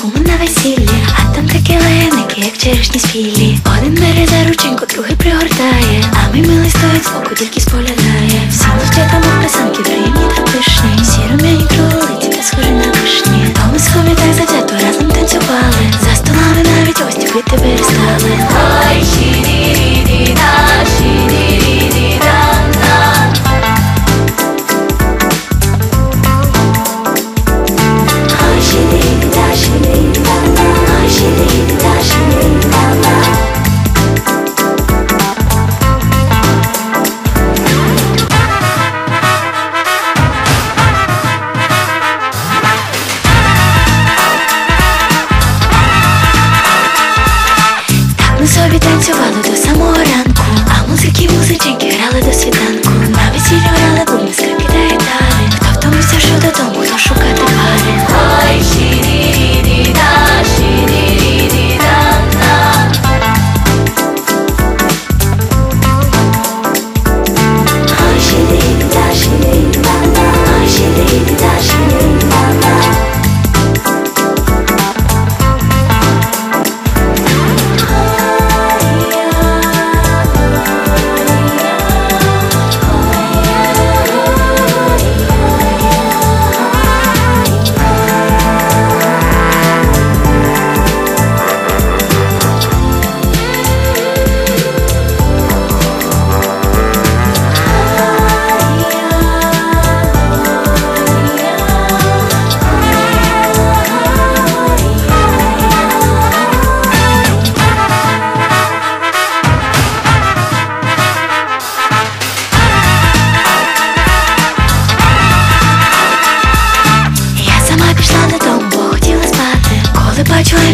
кума на весіллі, а там такі леники, як черешні спілі. Один бере за рученьку, другий пригортає, а мій милий стоїть збоку, тільки споглядає. Всі Всім дівчатам писанки приємні та пишні. Всі рум'яні кролиці та схожі на вишні. То ми схові так завзято разом танцювали. За столами навіть гості пити перестали. Ой, ші-ді-ді-ді-да, Так ми собі танцювали до самого ранку, а музики музиченьки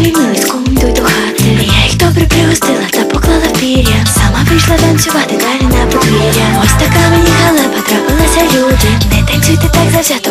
Порівнялись кому до хати. Я їх добре пригостила та поклала в пір'я. Сама вийшла танцювати далі на подвір'я. Ось така мені халепа трапилася люди. Не танцюйте так завзято